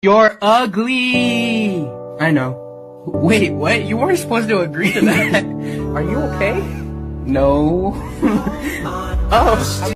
You're ugly! I know. Wait, what? You weren't supposed to agree to that. Are you okay? No. oh,